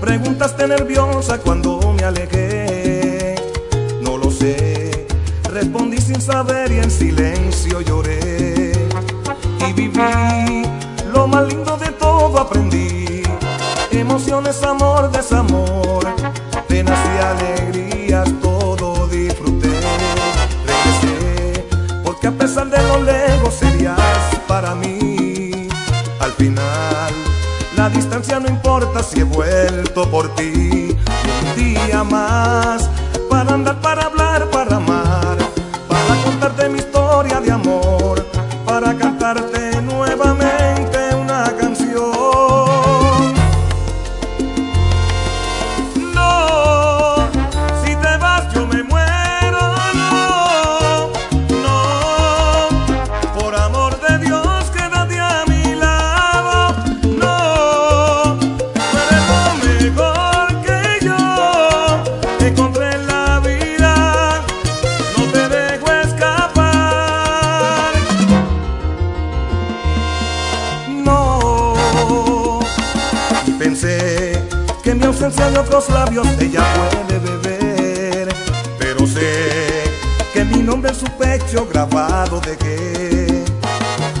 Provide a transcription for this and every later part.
preguntaste nerviosa cuando me alejé. No lo sé, respondí sin saber y en silencio lloré. Y viví lo más lindo de todo aprendí. Emociones, amor, desamor, penas y alegrías, todo disfruté. Regresé, porque a pesar de lo lejos serías para mí. Al final, la distancia no importa si he vuelto por ti. Un día más, para andar, para hablar, para amar, para contarte mi historia de amor, para cantarte nuevamente que mi ausencia de otros labios ella puede beber. Pero sé que mi nombre en su pecho grabado dejé.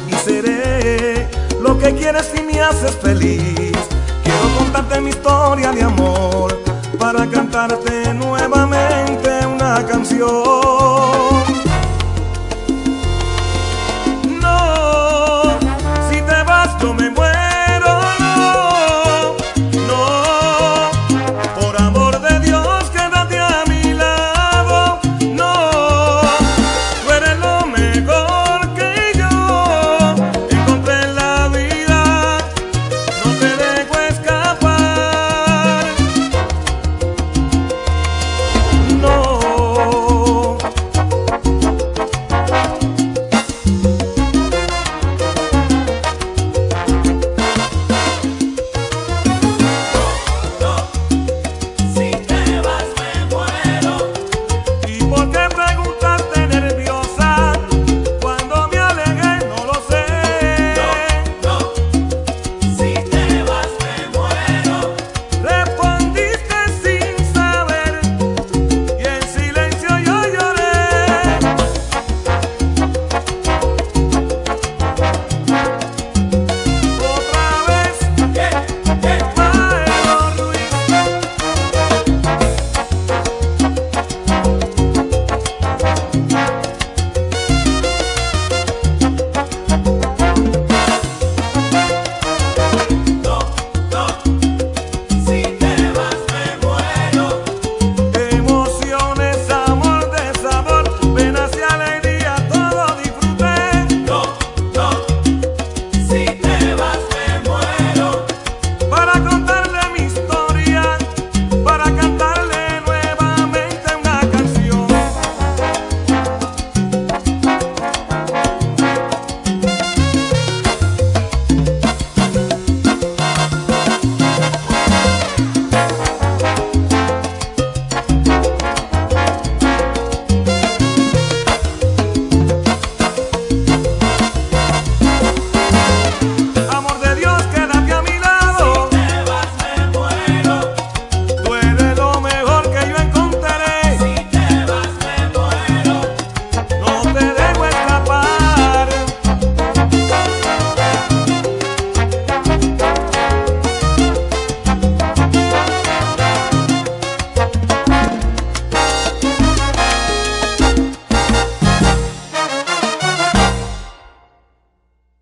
Y seré lo que quieres y me haces feliz. Quiero contarte mi historia de amor para cantarte nuevamente una canción.